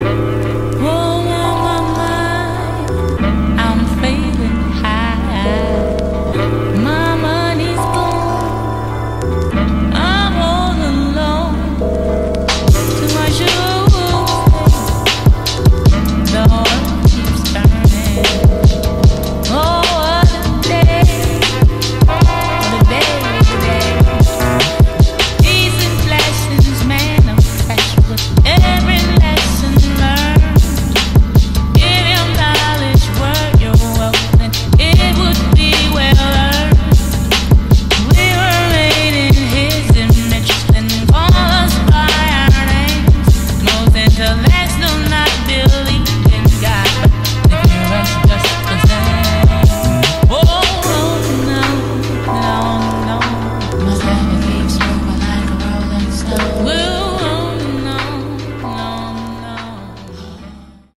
Thank to mess.